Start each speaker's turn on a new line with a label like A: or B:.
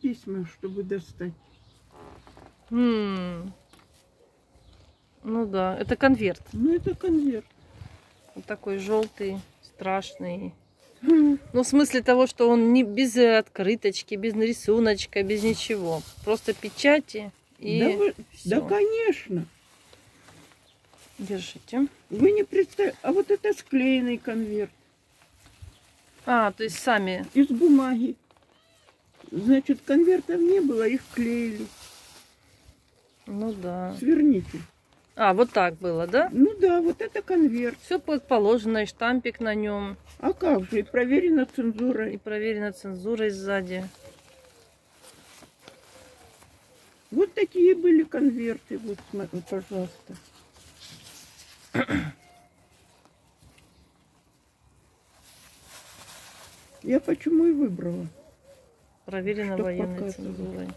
A: письма, чтобы достать.
B: М. Ну да, это конверт.
A: Ну, это конверт.
B: Вот такой желтый, страшный. Ну, в смысле того, что он не без открыточки, без рисуночка, без ничего. Просто печати и
A: да, вы- да, конечно.
B: Держите.
A: Вы не представляете. А вот это склеенный конверт
B: А, то есть сами.
A: из бумаги. Значит, конвертов не было, их клеили.
B: Ну да.
A: Сверните.
B: А, вот так было, да?
A: Ну да, вот это конверт.
B: Все положено, и штампик на нем,
A: А как же, и проверено
B: и
A: цензурой.
B: проверена цензурой сзади.
A: Вот такие были конверты. Вот, пожалуйста. Я почему и выбрала.
B: Проверена
A: Чтоб
B: военной цензурой.